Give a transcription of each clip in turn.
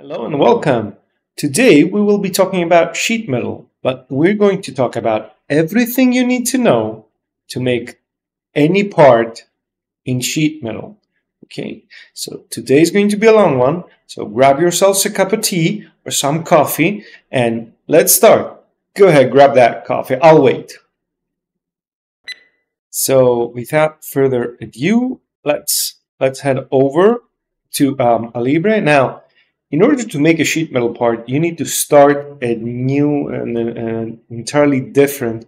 Hello and welcome. Today we will be talking about sheet metal, but we're going to talk about everything you need to know to make any part in sheet metal. Okay, so today is going to be a long one, so grab yourselves a cup of tea or some coffee and let's start. Go ahead, grab that coffee. I'll wait. So without further ado, let's let's head over to um, Alibre. Now, in order to make a sheet metal part, you need to start a new and an entirely different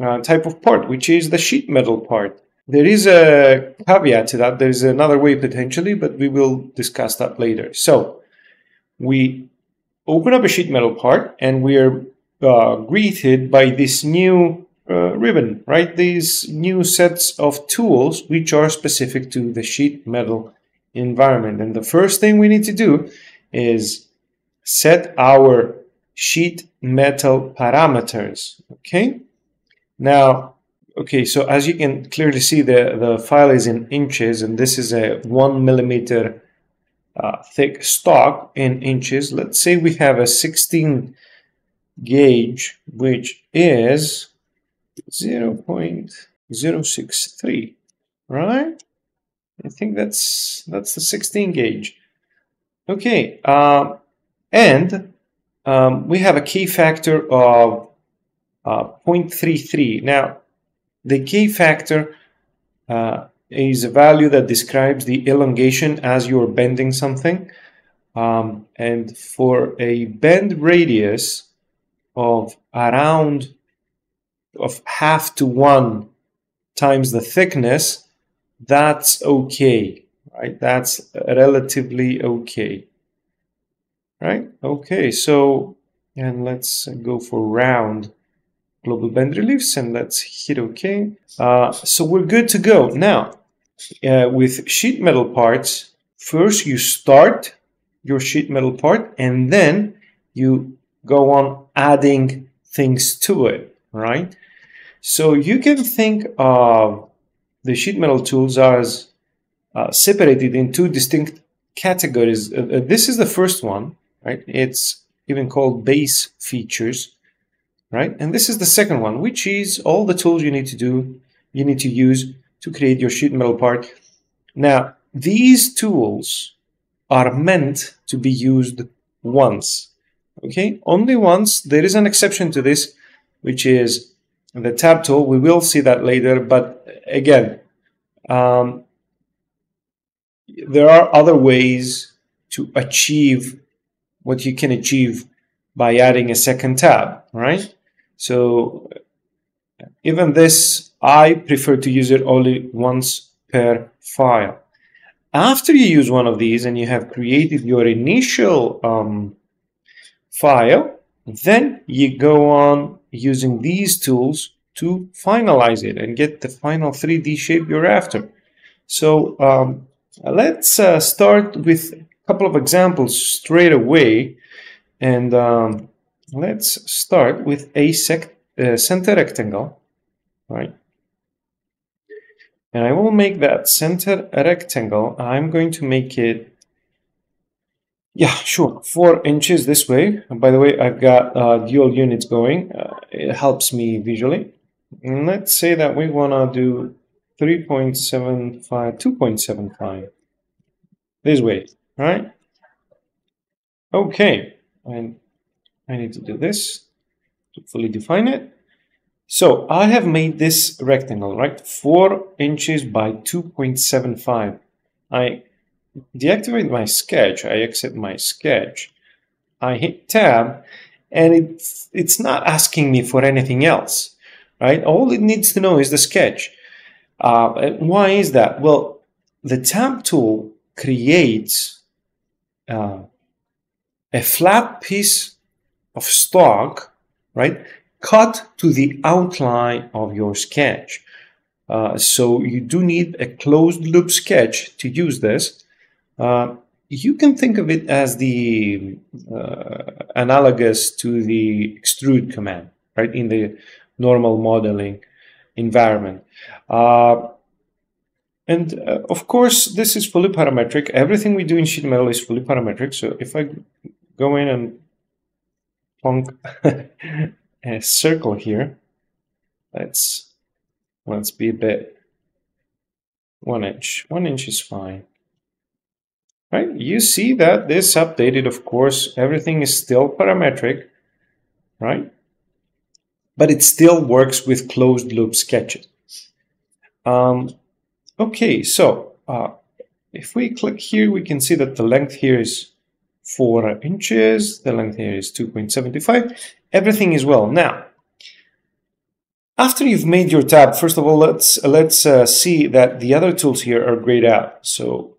uh, type of part, which is the sheet metal part. There is a caveat to that. There's another way potentially, but we will discuss that later. So we open up a sheet metal part and we are uh, greeted by this new uh, ribbon, right? These new sets of tools which are specific to the sheet metal environment. And the first thing we need to do is set our sheet metal parameters, okay? Now, okay, so as you can clearly see, the, the file is in inches, and this is a one millimeter uh, thick stock in inches. Let's say we have a 16 gauge, which is 0 0.063, right? I think that's that's the 16 gauge. Okay, uh, and um, we have a K factor of uh, 0.33. Now, the K factor uh, is a value that describes the elongation as you're bending something. Um, and for a bend radius of around of half to one times the thickness, that's okay, right? That's relatively okay, right? Okay, so, and let's go for round global bend reliefs and let's hit OK. Uh, so we're good to go. Now, uh, with sheet metal parts, first you start your sheet metal part and then you go on adding things to it, right? So you can think of the sheet metal tools are uh, separated in two distinct categories. Uh, uh, this is the first one, right? It's even called base features, right? And this is the second one, which is all the tools you need to do, you need to use to create your sheet metal part. Now, these tools are meant to be used once, okay? Only once. There is an exception to this, which is the tab tool. We will see that later, but again, um, there are other ways to achieve what you can achieve by adding a second tab, right? So even this, I prefer to use it only once per file. After you use one of these and you have created your initial um, file, then you go on using these tools to finalize it and get the final 3D shape you're after. So um, let's uh, start with a couple of examples straight away. And um, let's start with a uh, center rectangle, right? And I will make that center rectangle. I'm going to make it yeah, sure. Four inches this way. By the way, I've got uh, dual units going. Uh, it helps me visually. And let's say that we want to do 3.75, 2.75 this way, right? Okay, and I need to do this to fully define it. So I have made this rectangle, right? 4 inches by 2.75. I deactivate my sketch, I exit my sketch, I hit tab, and it's, it's not asking me for anything else, right? All it needs to know is the sketch. Uh, why is that? Well, the tab tool creates uh, a flat piece of stock, right, cut to the outline of your sketch. Uh, so you do need a closed loop sketch to use this. Uh, you can think of it as the uh, analogous to the extrude command, right, in the normal modeling environment. Uh, and uh, of course, this is fully parametric. Everything we do in sheet metal is fully parametric. So if I go in and plonk a circle here, let's let's be a bit one inch. One inch is fine. Right? You see that this updated, of course, everything is still parametric, right? But it still works with closed loop sketches. Um, okay, so uh, if we click here, we can see that the length here is 4 inches, the length here is 2.75, everything is well. Now, after you've made your tab, first of all, let's let's uh, see that the other tools here are grayed out. So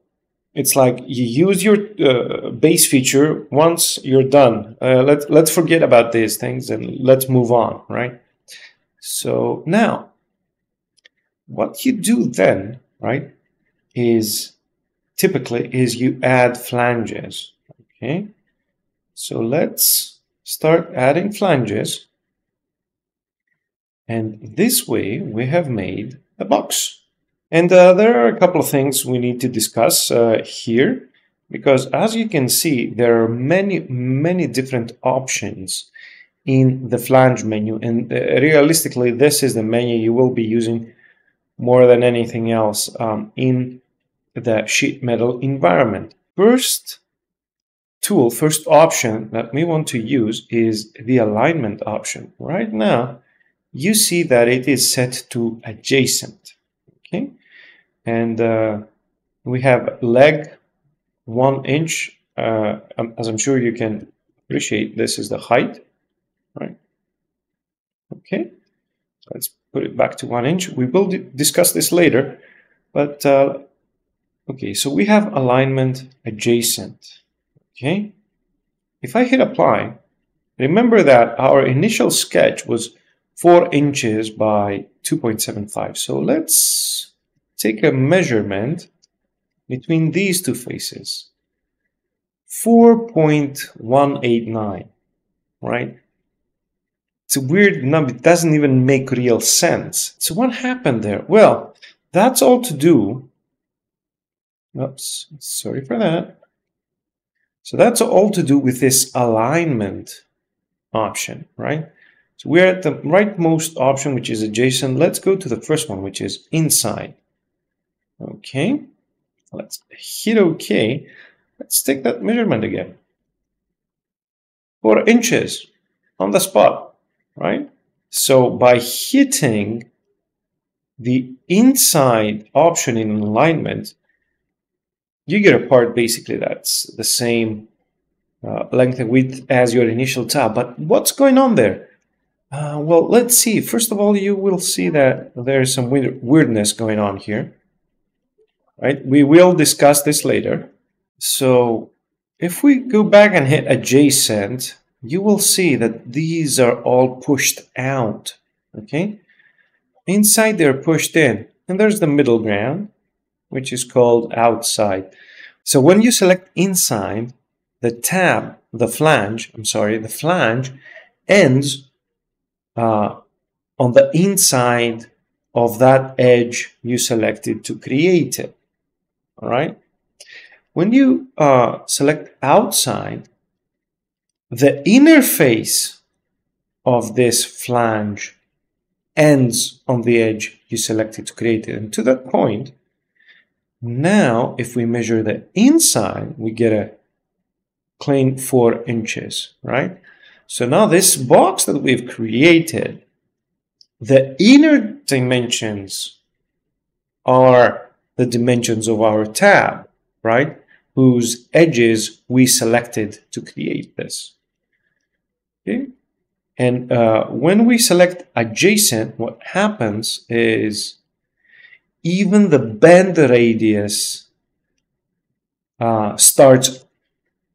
it's like you use your uh, base feature once you're done. Uh, let's let's forget about these things and let's move on, right? So now, what you do then, right, is typically is you add flanges. Okay, so let's start adding flanges. And this way we have made a box. And uh, there are a couple of things we need to discuss uh, here, because as you can see, there are many, many different options in the flange menu. And uh, realistically, this is the menu you will be using more than anything else um, in the sheet metal environment. First tool, first option that we want to use is the alignment option. Right now, you see that it is set to adjacent. Okay, and uh, we have leg one inch. Uh, um, as I'm sure you can appreciate, this is the height, right? Okay, let's put it back to one inch. We will discuss this later, but uh, okay, so we have alignment adjacent. Okay, if I hit apply, remember that our initial sketch was 4 inches by 2.75. So let's take a measurement between these two faces. 4.189, right? It's a weird number. It doesn't even make real sense. So what happened there? Well, that's all to do. Oops, sorry for that. So that's all to do with this alignment option, right? So we're at the rightmost option, which is adjacent. Let's go to the first one, which is inside. Okay, let's hit OK. Let's take that measurement again. Four inches on the spot, right? So by hitting the inside option in alignment, you get a part basically that's the same uh, length and width as your initial tab. But what's going on there? Uh, well, let's see. First of all, you will see that there's some weird weirdness going on here right? We will discuss this later. So if we go back and hit adjacent, you will see that these are all pushed out, okay? Inside they're pushed in, and there's the middle ground, which is called outside. So when you select inside, the tab, the flange, I'm sorry, the flange ends uh, on the inside of that edge you selected to create it all right? When you uh, select outside, the inner face of this flange ends on the edge you selected to create it. And to that point, now if we measure the inside, we get a clean four inches, right? So now this box that we've created, the inner dimensions are the dimensions of our tab, right? Whose edges we selected to create this. Okay. And uh, when we select adjacent, what happens is even the bend radius uh, starts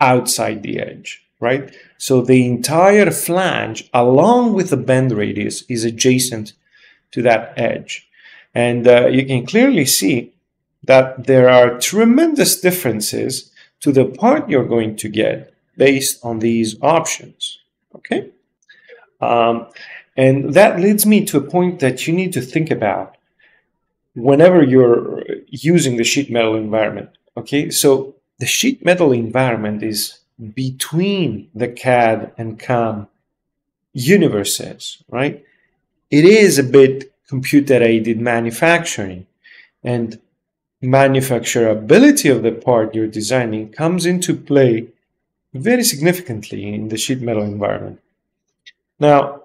outside the edge, right? So the entire flange along with the bend radius is adjacent to that edge. And uh, you can clearly see that there are tremendous differences to the part you're going to get based on these options. Okay? Um, and that leads me to a point that you need to think about. whenever you're using the sheet metal environment. Okay, so the sheet metal environment is between the CAD and CAM universes, right? It is a bit computer aided manufacturing and manufacturability of the part you're designing comes into play very significantly in the sheet metal environment. Now,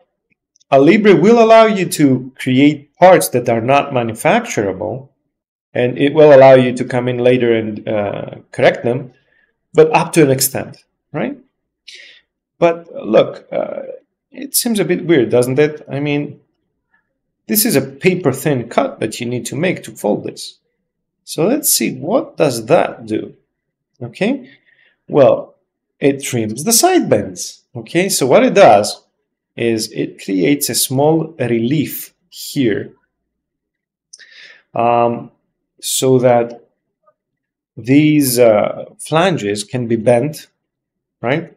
Alibre will allow you to create parts that are not manufacturable, and it will allow you to come in later and uh, correct them, but up to an extent, right? But look, uh, it seems a bit weird, doesn't it? I mean, this is a paper thin cut that you need to make to fold this. So let's see, what does that do? Okay, well, it trims the side bends. Okay, so what it does is it creates a small relief here um, so that these uh, flanges can be bent, right?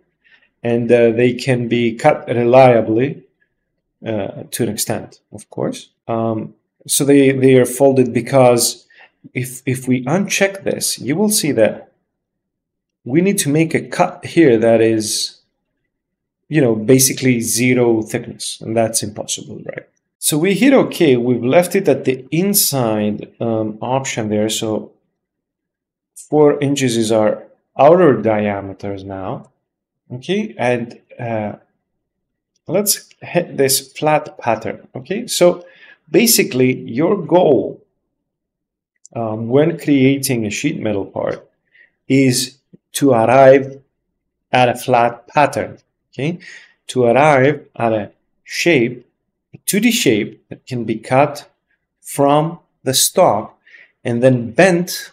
And uh, they can be cut reliably uh, to an extent, of course. Um, so they, they are folded because if, if we uncheck this, you will see that we need to make a cut here that is, you know, basically zero thickness, and that's impossible, right? So we hit OK. We've left it at the inside um, option there. So four inches is our outer diameters now. Okay, and uh, let's hit this flat pattern. Okay, so basically your goal um, when creating a sheet metal part is to arrive at a flat pattern. Okay, to arrive at a shape a 2D shape that can be cut from the stock and then bent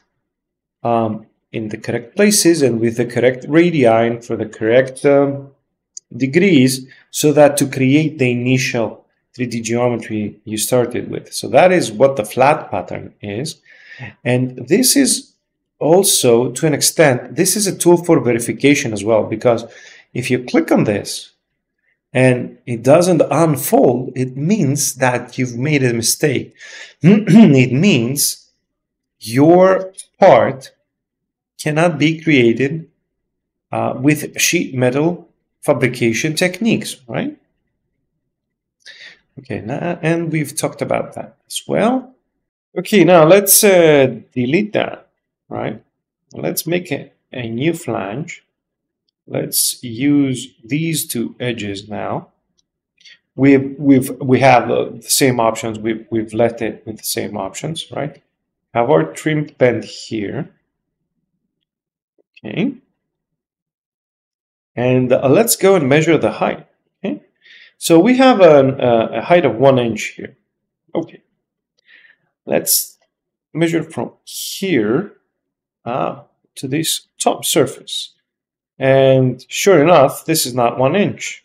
um, in the correct places and with the correct radii for the correct um, degrees so that to create the initial 3D geometry you started with. So that is what the flat pattern is. And this is also, to an extent, this is a tool for verification as well, because if you click on this, and it doesn't unfold, it means that you've made a mistake. it means your part cannot be created uh, with sheet metal fabrication techniques, right? Okay, now, and we've talked about that as well. Okay, now let's uh, delete that, right? Let's make a, a new flange. Let's use these two edges now. We've, we've, we have uh, the same options. We've, we've left it with the same options, right? Have our trimmed bend here. Okay. And uh, let's go and measure the height. Okay. So we have an, uh, a height of one inch here. Okay. Let's measure from here uh, to this top surface. And sure enough, this is not one inch.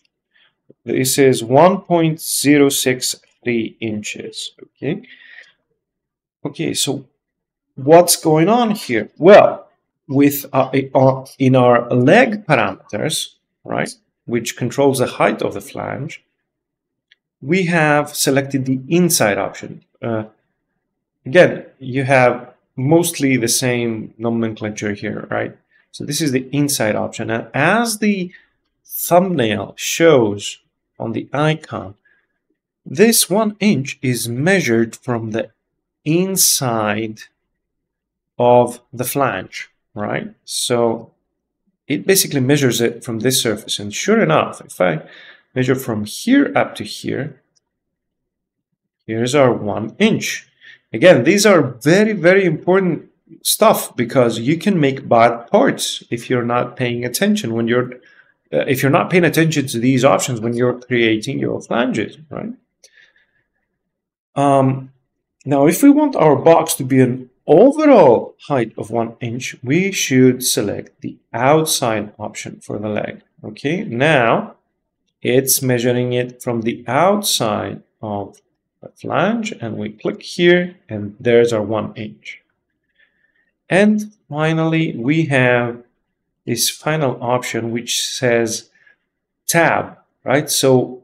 This is 1.063 inches, okay? Okay, so what's going on here? Well, with uh, uh, in our leg parameters, right, which controls the height of the flange, we have selected the inside option. Uh, again, you have mostly the same nomenclature here, right? So this is the inside option. And as the thumbnail shows on the icon, this one inch is measured from the inside of the flange, right? So it basically measures it from this surface. And sure enough, if I measure from here up to here, here's our one inch. Again, these are very, very important stuff because you can make bad parts if you're not paying attention when you're uh, if you're not paying attention to these options when you're creating your flanges, right? Um, now, if we want our box to be an overall height of one inch, we should select the outside option for the leg. Okay, now it's measuring it from the outside of flange and we click here and there's our one inch. And finally, we have this final option which says tab, right? So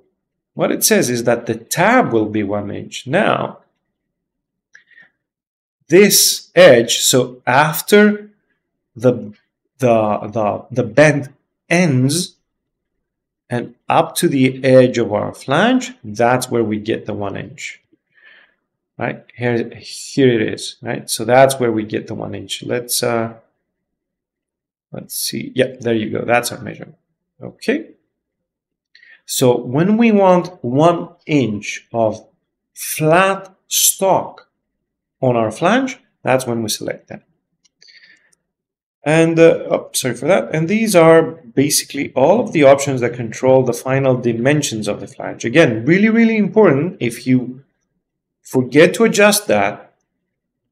what it says is that the tab will be one inch. Now, this edge, so after the, the, the, the bend ends and up to the edge of our flange, that's where we get the one inch. Right here, here it is. Right, so that's where we get the one inch. Let's uh, let's see. Yeah, there you go. That's our measurement. Okay. So when we want one inch of flat stock on our flange, that's when we select that. And, uh, oh, sorry for that. And these are basically all of the options that control the final dimensions of the flange. Again, really, really important. If you forget to adjust that,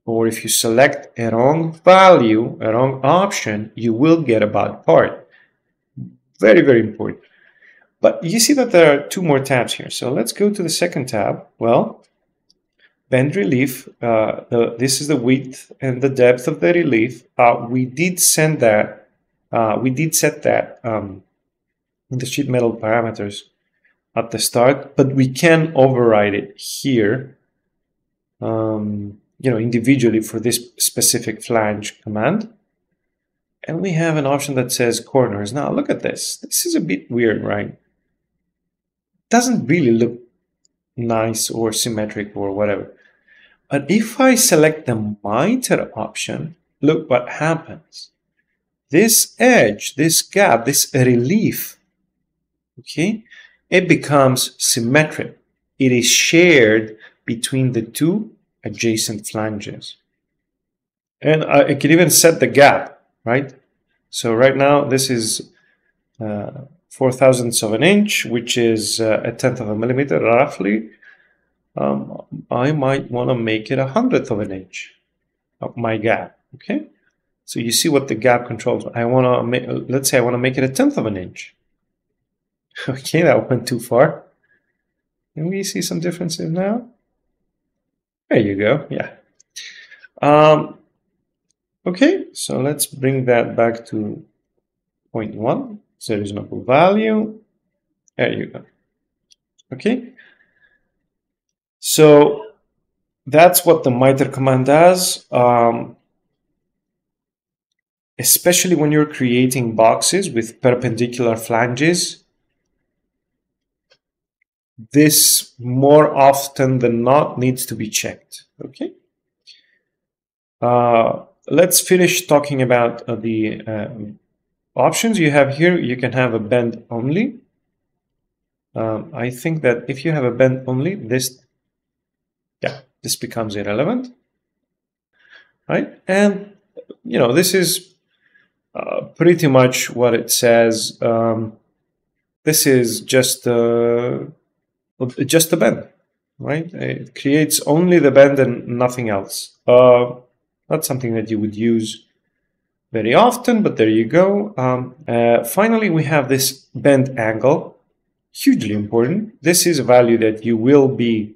or if you select a wrong value, a wrong option, you will get a bad part. Very, very important. But you see that there are two more tabs here. So let's go to the second tab. Well, bend relief, uh, the, this is the width and the depth of the relief. Uh, we did send that, uh, we did set that um, in the sheet metal parameters at the start, but we can override it here, um, you know, individually for this specific flange command. And we have an option that says corners. Now look at this. This is a bit weird, right? doesn't really look nice or symmetric or whatever. But if I select the miter option, look what happens. This edge, this gap, this relief, okay, it becomes symmetric. It is shared between the two adjacent flanges. And I can even set the gap, right? So right now this is uh, four thousandths of an inch, which is uh, a tenth of a millimeter roughly, um, I might want to make it a hundredth of an inch of my gap. Okay, so you see what the gap controls. I want to make, let's say I want to make it a tenth of an inch. Okay, that went too far. Can we see some differences now? There you go. Yeah. Um, okay, so let's bring that back to point one a reasonable value. There you go. Okay. So that's what the miter command does. Um, especially when you're creating boxes with perpendicular flanges. This more often than not needs to be checked. Okay. Uh, let's finish talking about uh, the uh, options you have here, you can have a bend only. Um, I think that if you have a bend only, this, yeah, this becomes irrelevant, right? And, you know, this is uh, pretty much what it says. Um, this is just, uh, just a bend, right? It creates only the bend and nothing else. Uh, that's something that you would use very often, but there you go. Um, uh, finally, we have this bend angle, hugely important. This is a value that you will be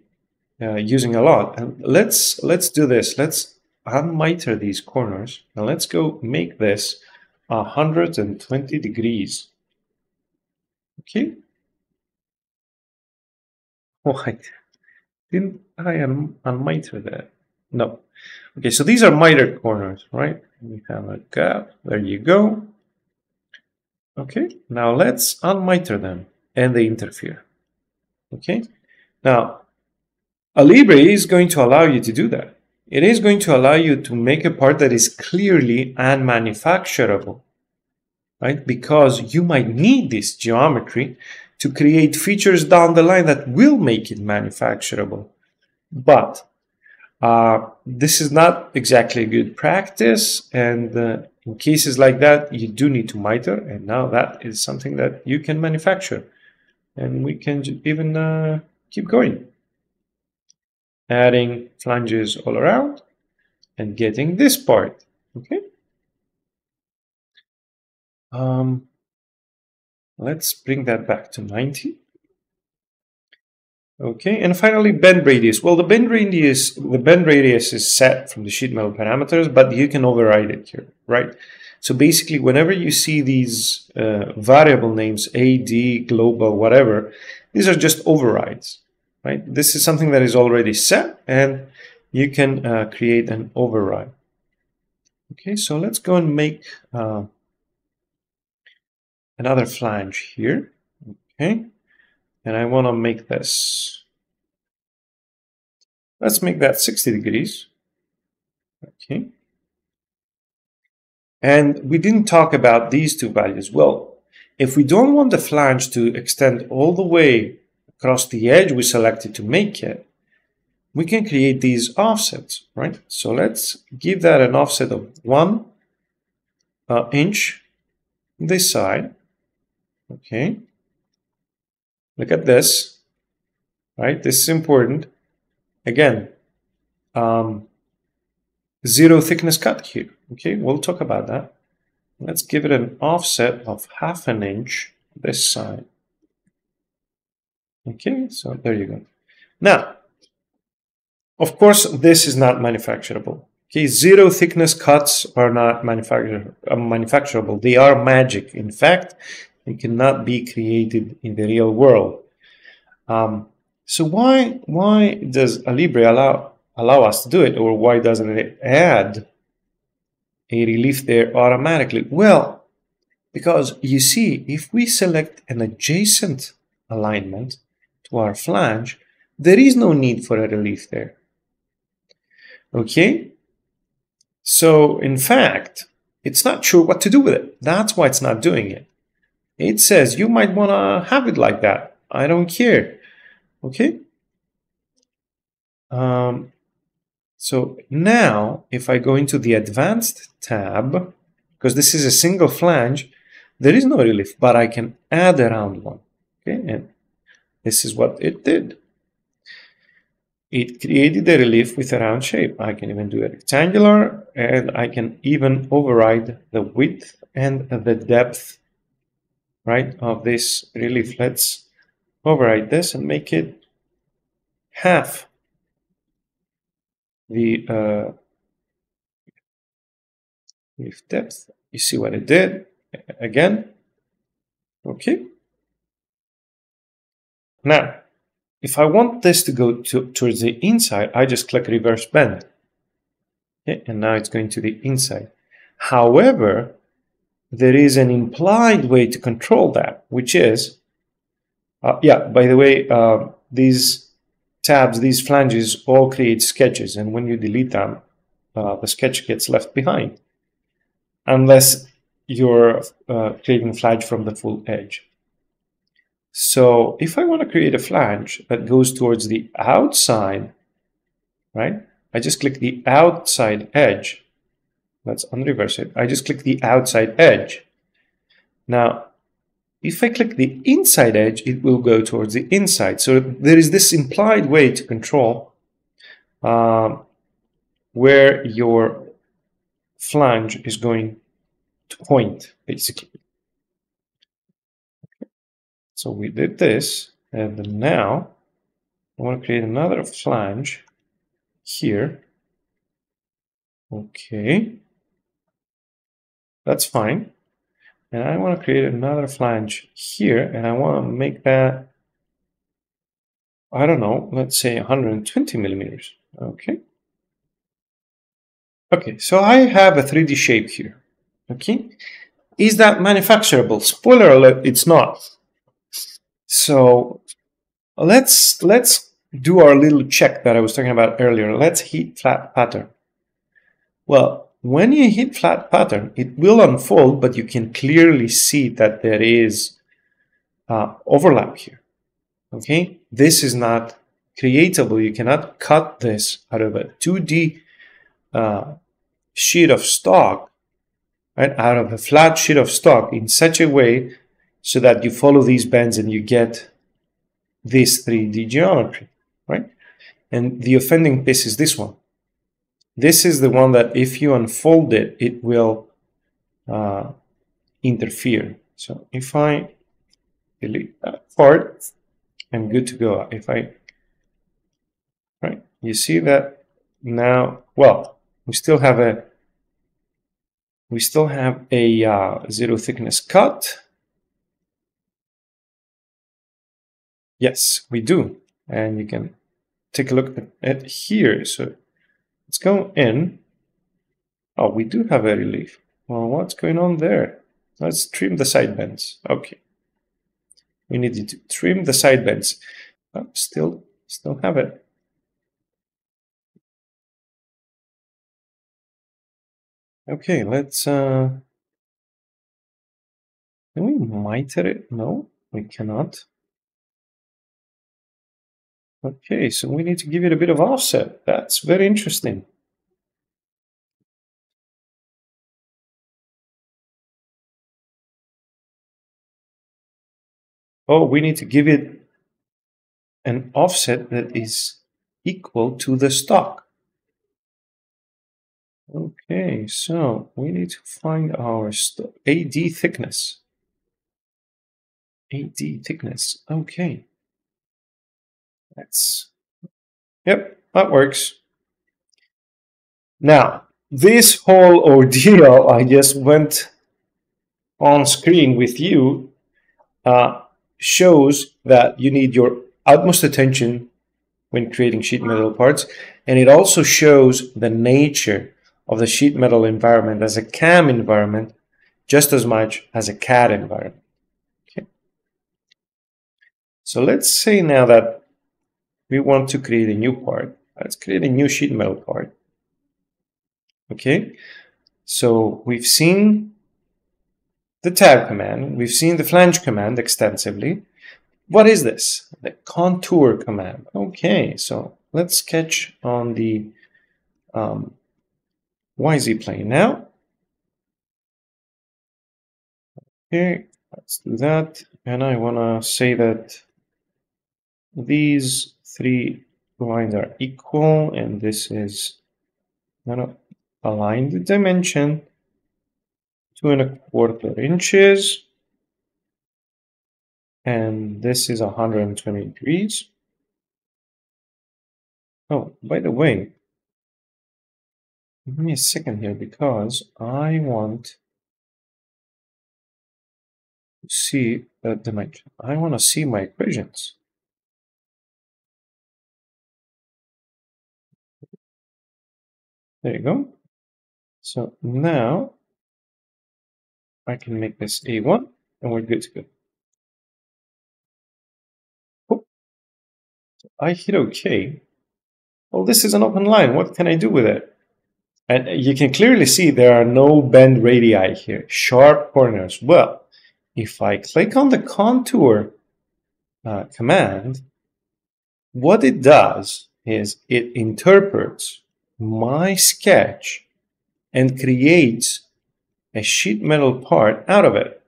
uh, using a lot. And let's let's do this. Let's unmiter these corners and let's go make this 120 degrees. Okay. Why didn't I un unmiter that? No. Okay, so these are mitered corners, right? We have a gap. There you go. Okay, now let's unmiter them and they interfere. Okay, now Alibre is going to allow you to do that. It is going to allow you to make a part that is clearly unmanufacturable, right? Because you might need this geometry to create features down the line that will make it manufacturable. But uh, this is not exactly a good practice, and uh, in cases like that, you do need to miter, and now that is something that you can manufacture. And we can even uh, keep going. Adding flanges all around and getting this part, okay? Um, let's bring that back to 90. Okay, and finally bend radius. Well, the bend radius, the bend radius is set from the sheet metal parameters, but you can override it here, right? So basically, whenever you see these uh, variable names, AD, global, whatever, these are just overrides, right? This is something that is already set, and you can uh, create an override. Okay, so let's go and make uh, another flange here. Okay, and I want to make this. Let's make that 60 degrees. Okay. And we didn't talk about these two values. Well, if we don't want the flange to extend all the way across the edge we selected to make it, we can create these offsets, right? So let's give that an offset of one uh, inch this side. Okay. Look at this, right? This is important. Again, um, zero thickness cut here. Okay, we'll talk about that. Let's give it an offset of half an inch this side. Okay, so there you go. Now, of course, this is not manufacturable. Okay, zero thickness cuts are not manufactur uh, manufacturable. They are magic. In fact, they cannot be created in the real world. Um, so why why does Alibre allow allow us to do it, or why doesn't it add a relief there automatically? Well, because you see, if we select an adjacent alignment to our flange, there is no need for a relief there. Okay? So, in fact, it's not sure what to do with it. That's why it's not doing it. It says you might want to have it like that. I don't care. Okay? Um, so now, if I go into the Advanced tab, because this is a single flange, there is no relief, but I can add a round one. Okay, and this is what it did. It created a relief with a round shape. I can even do a rectangular, and I can even override the width and the depth, right, of this relief. Let's override this and make it half the uh, relief depth. You see what it did again. Okay. Now, if I want this to go to, towards the inside, I just click reverse bend. Okay, and now it's going to the inside. However, there is an implied way to control that, which is, uh, yeah, by the way, uh, these tabs, these flanges all create sketches, and when you delete them, uh, the sketch gets left behind, unless you're uh, creating flange from the full edge. So if I want to create a flange that goes towards the outside, right? I just click the outside edge. Let's unreverse it. I just click the outside edge. Now, if I click the inside edge, it will go towards the inside. So there is this implied way to control uh, where your flange is going to point, basically. So we did this, and now I want to create another flange here. Okay, that's fine. And I want to create another flange here, and I want to make that, I don't know, let's say 120 millimeters. Okay. Okay, so I have a 3D shape here. Okay. Is that manufacturable? Spoiler alert, it's not. So let's let's do our little check that I was talking about earlier. Let's hit flat pattern. Well, when you hit flat pattern, it will unfold, but you can clearly see that there is uh, overlap here. Okay, this is not creatable. You cannot cut this out of a 2D uh, sheet of stock, right? Out of a flat sheet of stock in such a way so that you follow these bends and you get this 3D geometry, right? And the offending piece is this one. This is the one that if you unfold it, it will uh, interfere. So if I delete that part, I'm good to go. If I, right, you see that now, well, we still have a, we still have a uh, zero thickness cut, Yes, we do. And you can take a look at it here. So let's go in. Oh, we do have a relief. Well, what's going on there? Let's trim the side bends. Okay. We need to trim the side bends. Oh, still, still have it. Okay, let's uh can we miter it? No, we cannot. Okay, so we need to give it a bit of offset. That's very interesting. Oh, we need to give it an offset that is equal to the stock. Okay, so we need to find our AD thickness. AD thickness, okay. That's, yep, that works. Now, this whole ordeal I just went on screen with you uh, shows that you need your utmost attention when creating sheet metal parts. And it also shows the nature of the sheet metal environment as a CAM environment just as much as a CAD environment. Okay. So let's say now that we want to create a new part. Let's create a new sheet metal part. Okay, so we've seen the tab command, we've seen the flange command extensively. What is this? The contour command. Okay, so let's sketch on the um, YZ plane now. Okay, let's do that. And I want to say that these three lines are equal, and this is going to align the dimension two and a quarter inches. And this is 120 degrees. Oh, by the way, give me a second here because I want to see uh, the dimension. I want to see my equations. There you go. So now I can make this A1 and we're good to go. I hit OK. Well, this is an open line. What can I do with it? And you can clearly see there are no bend radii here, sharp corners. Well, if I click on the contour uh, command, what it does is it interprets my sketch and creates a sheet metal part out of it.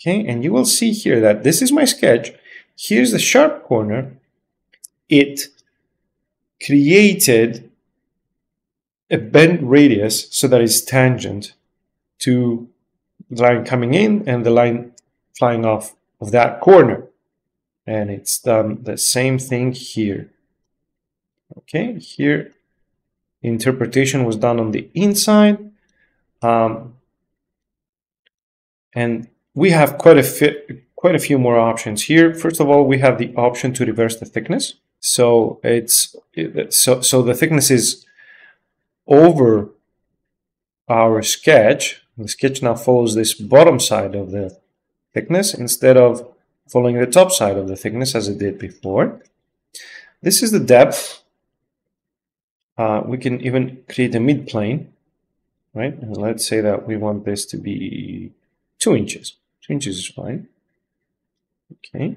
Okay, and you will see here that this is my sketch. Here's the sharp corner. It created a bent radius so that it's tangent to the line coming in and the line flying off of that corner. And it's done the same thing here. Okay, here interpretation was done on the inside. Um, and we have quite a quite a few more options here. First of all, we have the option to reverse the thickness. So it's so so the thickness is over our sketch. The sketch now follows this bottom side of the thickness instead of following the top side of the thickness as it did before. This is the depth. Uh, we can even create a mid-plane, right? And let's say that we want this to be two inches. Two inches is fine. Okay.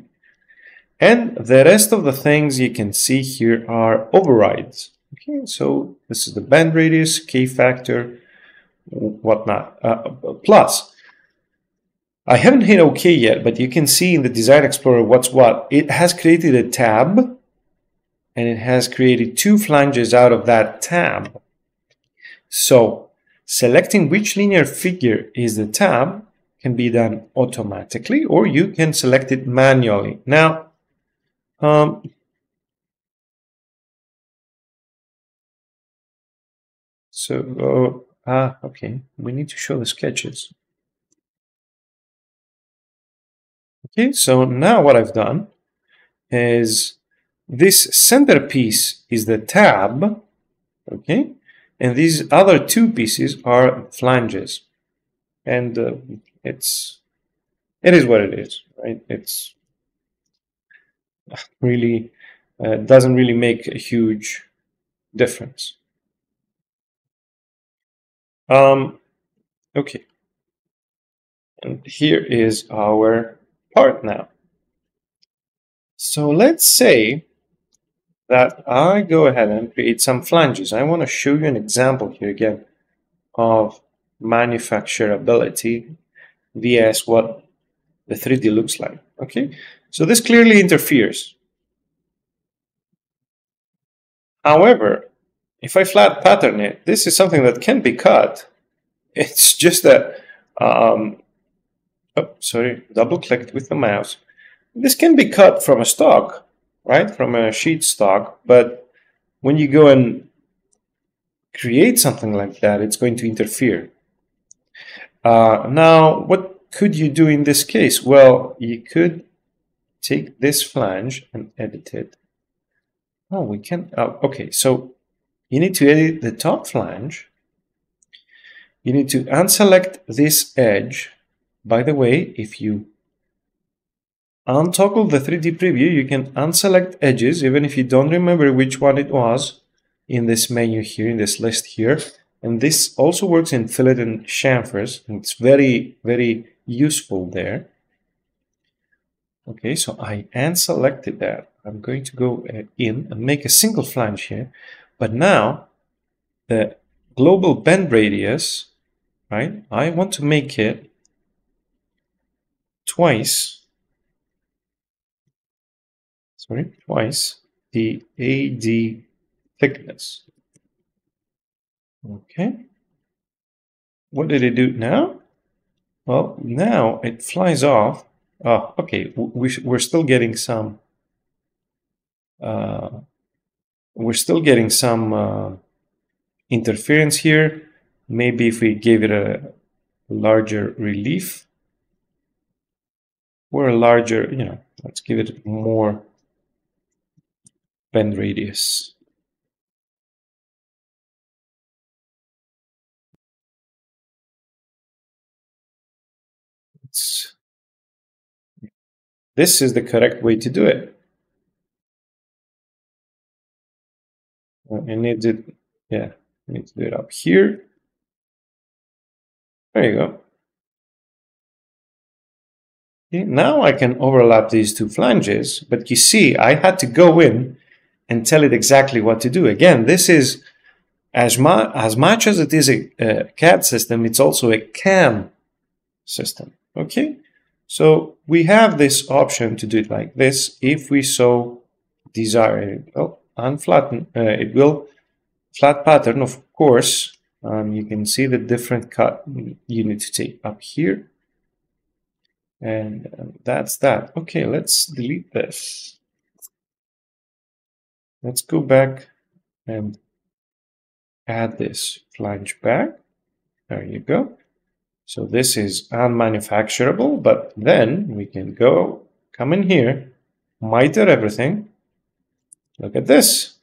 And the rest of the things you can see here are overrides. Okay, so this is the bend radius, K factor, whatnot. Uh, plus, I haven't hit OK yet, but you can see in the Design Explorer what's what. It has created a tab, and it has created two flanges out of that tab. So, selecting which linear figure is the tab can be done automatically or you can select it manually. Now, um, so, uh, ah, okay, we need to show the sketches. Okay, so now what I've done is this centerpiece is the tab, okay, and these other two pieces are flanges. And uh, it's it is what it is, right? It's really uh, doesn't really make a huge difference. Um, okay. And here is our part now. So let's say that I go ahead and create some flanges. I want to show you an example here again of manufacturability vs what the 3D looks like. Okay, so this clearly interferes. However, if I flat pattern it, this is something that can be cut. It's just that, um, oh, sorry, double clicked with the mouse. This can be cut from a stock, right? From a sheet stock, but when you go and create something like that, it's going to interfere. Uh, now, what could you do in this case? Well, you could take this flange and edit it. Oh, we can, oh, okay, so you need to edit the top flange. You need to unselect this edge. By the way, if you untoggle the 3D preview, you can unselect edges, even if you don't remember which one it was in this menu here, in this list here. And this also works in fillet and chamfers. And it's very, very useful there. Okay, so I unselected that. I'm going to go uh, in and make a single flange here. But now the global bend radius, right? I want to make it twice sorry, twice the AD thickness. Okay. What did it do now? Well, now it flies off. Oh, okay, we we're still getting some. Uh, we're still getting some uh, interference here. Maybe if we gave it a larger relief or a larger, you know, let's give it more radius. It's, this is the correct way to do it. I need to, yeah, I need to do it up here. There you go. Now I can overlap these two flanges, but you see, I had to go in and tell it exactly what to do. Again, this is as, mu as much as it is a, a CAD system, it's also a CAM system. Okay, so we have this option to do it like this if we so desire. Well, unflatten, uh, it will flat pattern, of course. Um, you can see the different cut you need to take up here. And uh, that's that. Okay, let's delete this. Let's go back and add this flange back. There you go. So this is unmanufacturable, but then we can go, come in here, miter everything. Look at this.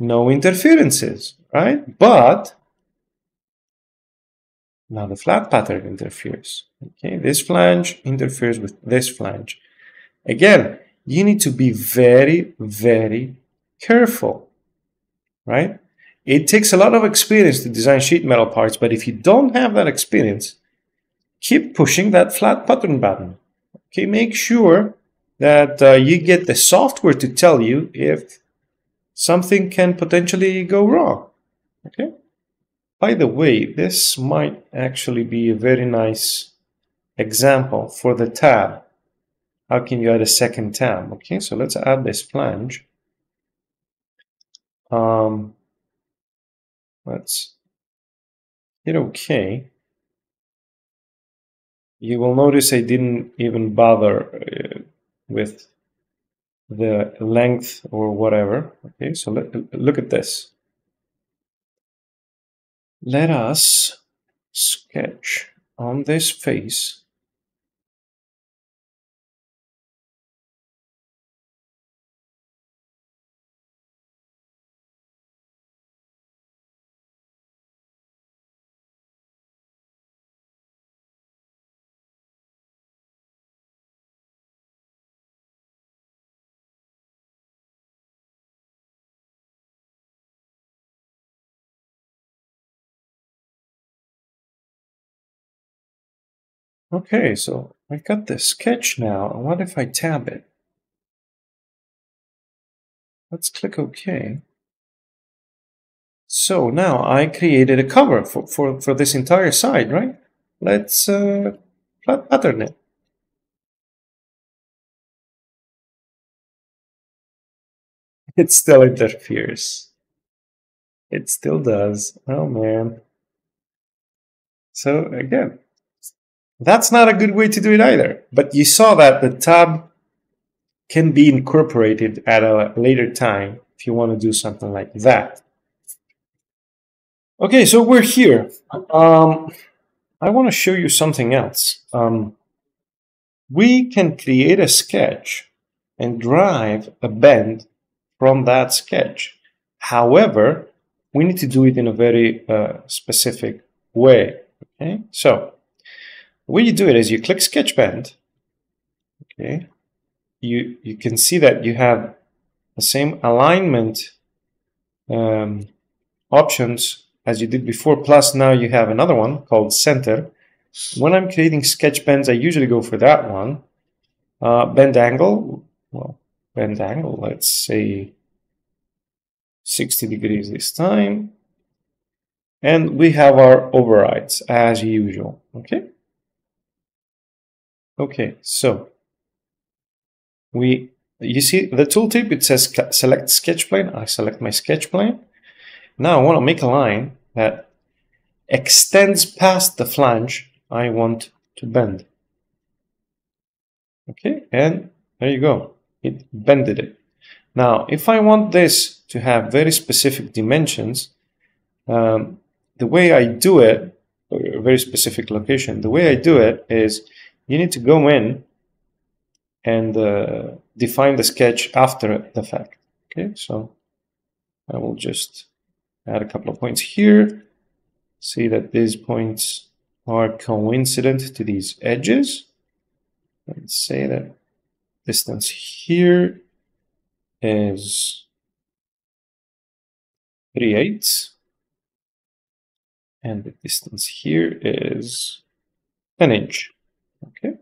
No interferences, right? But now the flat pattern interferes. Okay, this flange interferes with this flange. Again, you need to be very, very careful, right? It takes a lot of experience to design sheet metal parts, but if you don't have that experience, keep pushing that flat pattern button. Okay, make sure that uh, you get the software to tell you if something can potentially go wrong. Okay. By the way, this might actually be a very nice example for the tab. How can you add a second tab? Okay, so let's add this flange. Um, let's hit OK. You will notice I didn't even bother uh, with the length or whatever. Okay, so let, look at this. Let us sketch on this face Okay, so I got this sketch now. What if I tab it? Let's click OK. So now I created a cover for, for, for this entire side, right? Let's uh, pattern it. It still interferes. It still does. Oh man. So again, that's not a good way to do it either. But you saw that the tab can be incorporated at a later time if you want to do something like that. Okay, so we're here. Um, I want to show you something else. Um, we can create a sketch and drive a bend from that sketch. However, we need to do it in a very uh, specific way. Okay, so the way you do it is you click sketch bend. Okay, you you can see that you have the same alignment um, options as you did before. Plus now you have another one called center. When I'm creating sketch bends, I usually go for that one. Uh, bend angle, well, bend angle, let's say 60 degrees this time. And we have our overrides as usual, okay? Okay, so we, you see the tooltip, it says select sketch plane. I select my sketch plane. Now I want to make a line that extends past the flange I want to bend. Okay, and there you go. It bended it. Now, if I want this to have very specific dimensions, um, the way I do it, a very specific location, the way I do it is you need to go in and uh, define the sketch after the fact. Okay, so I will just add a couple of points here. See that these points are coincident to these edges. Let's say that distance here is 3 eighths and the distance here is an inch okay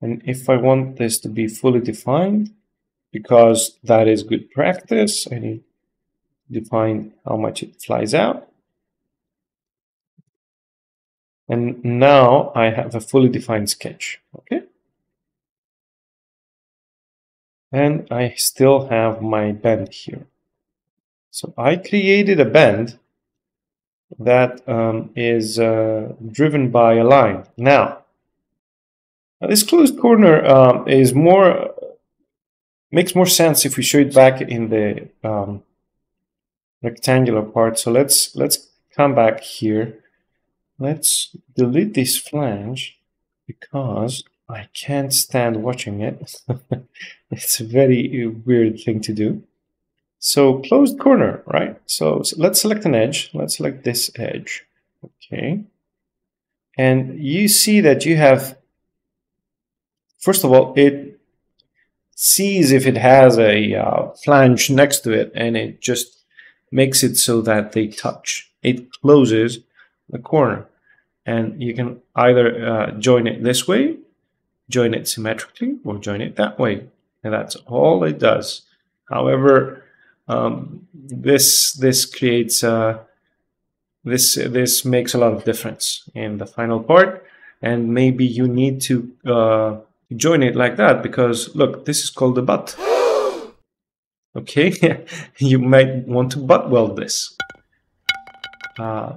and if I want this to be fully defined because that is good practice I need define how much it flies out. And now I have a fully defined sketch, okay? And I still have my bend here. So I created a bend that um, is uh, driven by a line. Now, this closed corner um, is more makes more sense if we show it back in the um, rectangular part. So let's let's come back here. Let's delete this flange because I can't stand watching it. it's a very weird thing to do. So closed corner, right? So, so let's select an edge. Let's select this edge. Okay. And you see that you have, first of all, it sees if it has a uh, flange next to it and it just makes it so that they touch. It closes the corner. And you can either uh, join it this way, join it symmetrically, or join it that way. And that's all it does. However, um, this this creates uh, this this makes a lot of difference in the final part, and maybe you need to uh, join it like that because look, this is called the butt. Okay? You might want to butt weld this. Uh,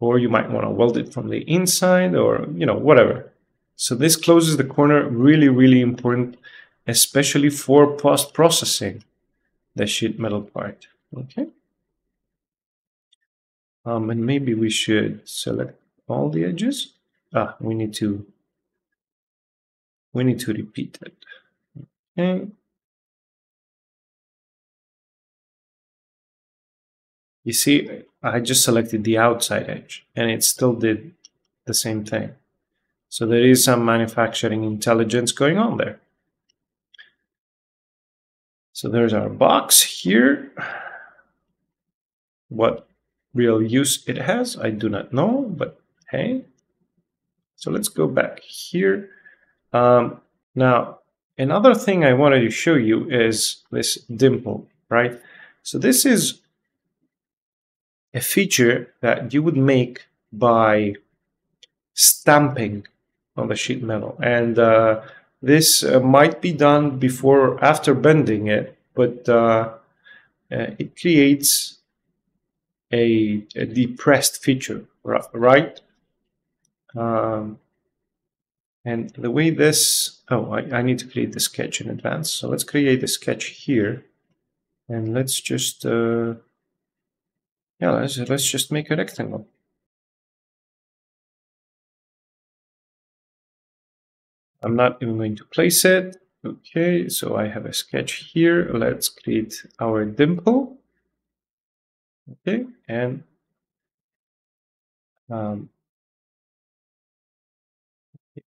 or you might want to weld it from the inside or you know whatever. So this closes the corner really really important especially for post-processing the sheet metal part. Okay? Um, and maybe we should select all the edges. Ah we need to we need to repeat it okay You see, I just selected the outside edge and it still did the same thing. So there is some manufacturing intelligence going on there. So there's our box here. What real use it has, I do not know, but hey, So let's go back here. Um, now, another thing I wanted to show you is this dimple, right? So this is a feature that you would make by stamping on the sheet metal. And uh, this uh, might be done before or after bending it, but uh, uh it creates a, a, depressed feature, right? Um, and the way this, oh, I, I need to create the sketch in advance. So let's create the sketch here. And let's just, uh, yeah, let's, let's just make a rectangle. I'm not even going to place it. Okay, so I have a sketch here. Let's create our dimple. Okay, and um,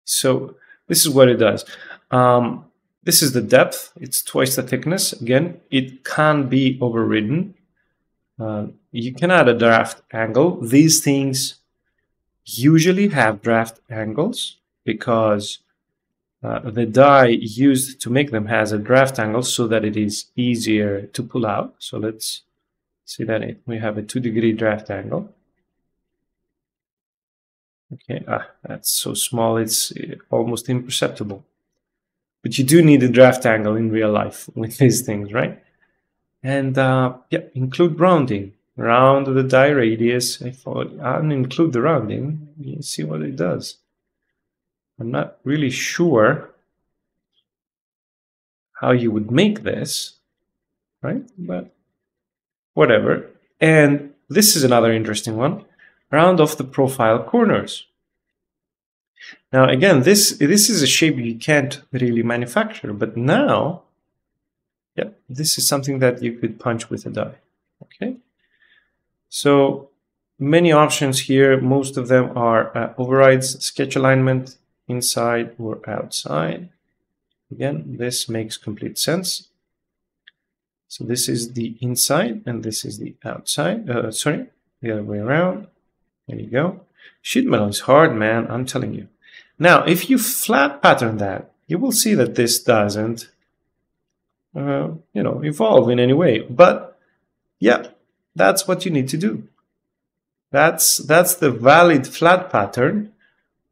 so this is what it does. Um, this is the depth. It's twice the thickness. Again, it can be overridden. Uh, you can add a draft angle. These things usually have draft angles because uh, the die used to make them has a draft angle so that it is easier to pull out. So let's see that it, we have a two degree draft angle. Okay, ah, that's so small it's uh, almost imperceptible. But you do need a draft angle in real life with these things, right? And uh, yeah, include rounding. Round the die radius. I thought I'll include the rounding. You see what it does. I'm not really sure how you would make this, right? But whatever. And this is another interesting one round off the profile corners. Now again, this, this is a shape you can't really manufacture, but now, yeah, this is something that you could punch with a die, okay? So many options here, most of them are uh, overrides, sketch alignment, inside or outside. Again, this makes complete sense. So this is the inside and this is the outside, uh, sorry, the other way around. There you go. Sheet metal is hard, man, I'm telling you. Now, if you flat pattern that, you will see that this doesn't, uh, you know, evolve in any way. But yeah, that's what you need to do. That's, that's the valid flat pattern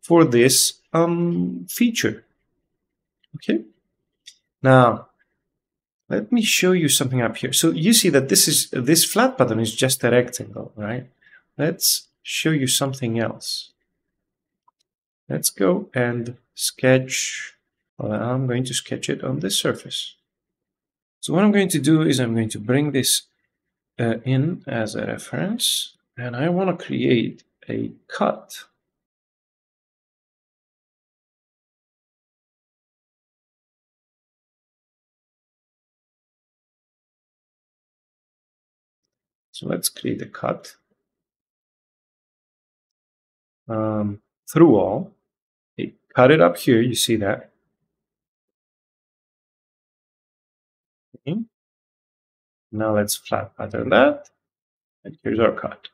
for this um, feature. Okay. Now, let me show you something up here. So you see that this is this flat pattern is just a rectangle, right? Let's show you something else. Let's go and sketch. Well, I'm going to sketch it on this surface. So what I'm going to do is I'm going to bring this uh, in as a reference, and I want to create a cut. So let's create a cut. Um, through all. cut it up here, you see that. Okay. Now let's flat pattern that. And here's our cut.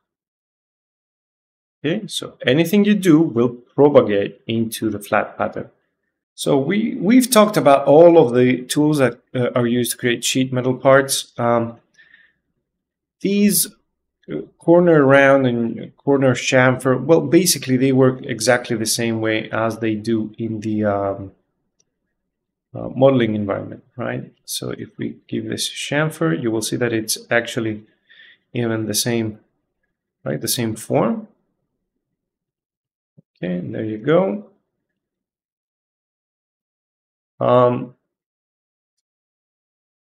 Okay, so anything you do will propagate into the flat pattern. So we, we've talked about all of the tools that uh, are used to create sheet metal parts. Um, these corner round and corner chamfer, well, basically they work exactly the same way as they do in the um, uh, modeling environment, right? So if we give this chamfer, you will see that it's actually even the same, right? The same form. Okay, and there you go. Um,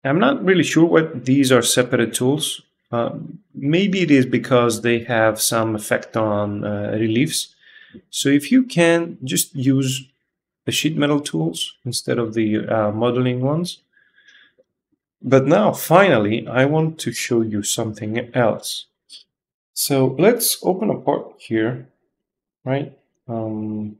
I'm not really sure what these are separate tools. Uh, maybe it is because they have some effect on uh, reliefs. So if you can just use the sheet metal tools instead of the uh, modeling ones. But now, finally, I want to show you something else. So let's open a part here, right? Um,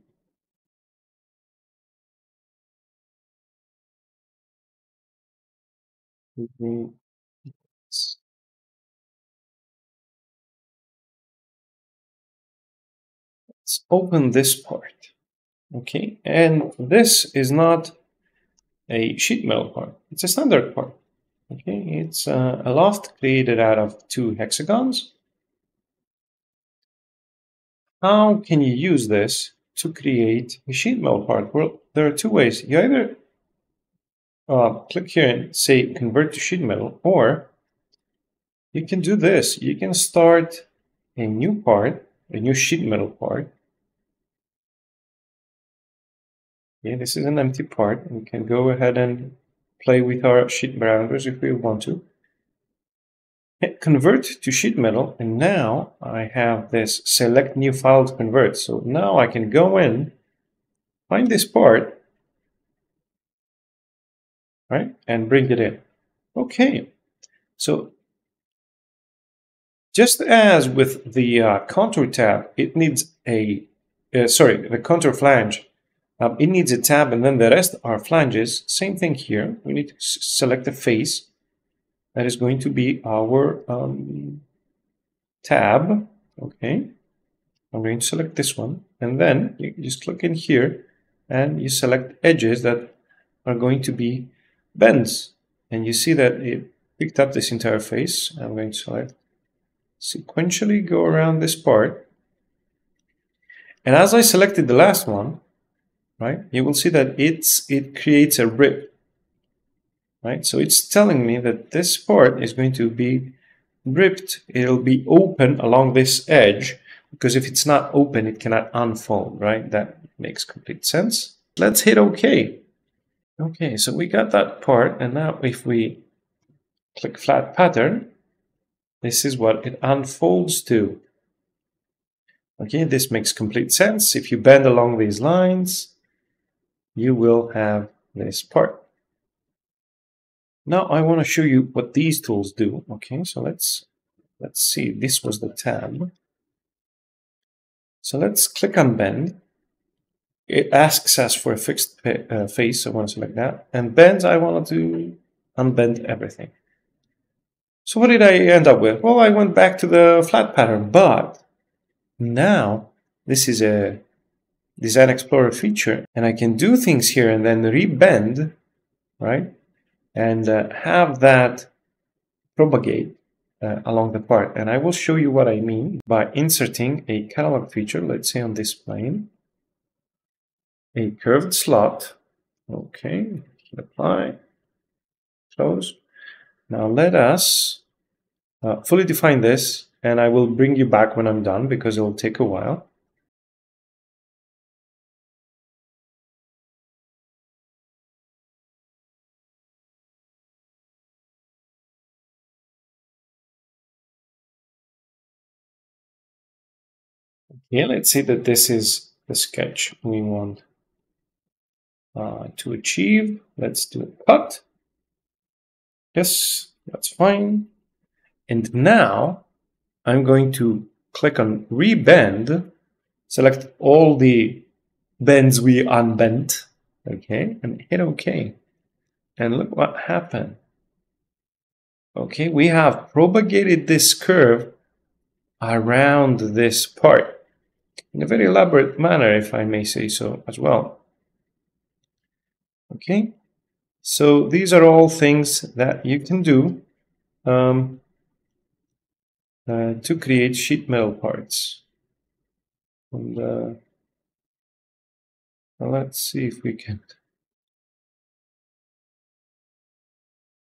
Let's open this part. Okay, and this is not a sheet metal part. It's a standard part. Okay, it's uh, a loft created out of two hexagons. How can you use this to create a sheet metal part? Well, there are two ways. You either uh, click here and say convert to sheet metal, or you can do this. You can start a new part, a new sheet metal part. Okay, this is an empty part. We can go ahead and play with our sheet boundaries if we want to. Hit convert to sheet metal, and now I have this select new file to convert. So now I can go in, find this part, right, and bring it in. Okay, so just as with the uh, contour tab, it needs a, uh, sorry, the contour flange, um, it needs a tab and then the rest are flanges. Same thing here. We need to select a face. That is going to be our um, tab. Okay. I'm going to select this one. And then you just click in here and you select edges that are going to be bends. And you see that it picked up this entire face. I'm going to select sequentially go around this part. And as I selected the last one, right, you will see that it's it creates a rip. Right? So it's telling me that this part is going to be ripped. It'll be open along this edge because if it's not open, it cannot unfold, right? That makes complete sense. Let's hit OK. Okay, so we got that part. And now if we click flat pattern, this is what it unfolds to. Okay, this makes complete sense. If you bend along these lines, you will have this part. Now I want to show you what these tools do. Okay, so let's let's see. This was the tab. So let's click on bend. It asks us for a fixed uh, face. I want to select that. And bend, I want to unbend everything. So what did I end up with? Well, I went back to the flat pattern, but now this is a Design Explorer feature, and I can do things here and then rebend, right? And uh, have that propagate uh, along the part. And I will show you what I mean by inserting a catalog feature, let's say on this plane, a curved slot. Okay, apply, close. Now let us uh, fully define this and I will bring you back when I'm done because it will take a while. Yeah, let's say that this is the sketch we want uh, to achieve. Let's do a cut. Yes, that's fine. And now I'm going to click on rebend, select all the bends we unbent, okay, and hit OK. And look what happened. Okay, we have propagated this curve around this part in a very elaborate manner, if I may say so as well. Okay, so these are all things that you can do um, uh, to create sheet metal parts. And uh, let's see if we can.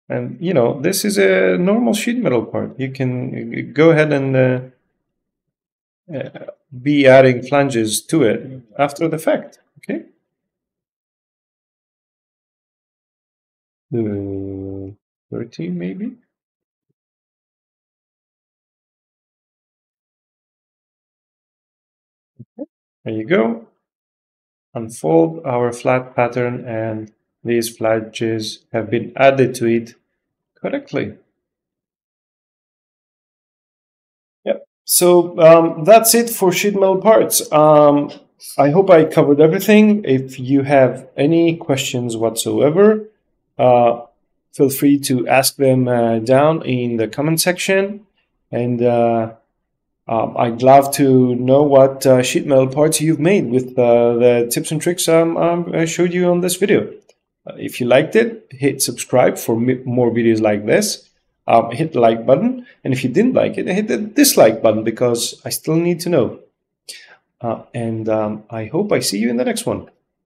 And you know, this is a normal sheet metal part. You can go ahead and uh, uh, be adding flanges to it after the fact. Okay. Uh, 13 maybe. There you go. Unfold our flat pattern and these flanges have been added to it correctly. So um, that's it for sheet metal parts. Um, I hope I covered everything. If you have any questions whatsoever, uh, feel free to ask them uh, down in the comment section. And uh, Um, I'd love to know what uh, sheet metal parts you've made with uh, the tips and tricks um, um, I showed you on this video. Uh, if you liked it, hit subscribe for more videos like this. Um, hit the like button. And if you didn't like it, hit the dislike button because I still need to know. Uh, and um, I hope I see you in the next one.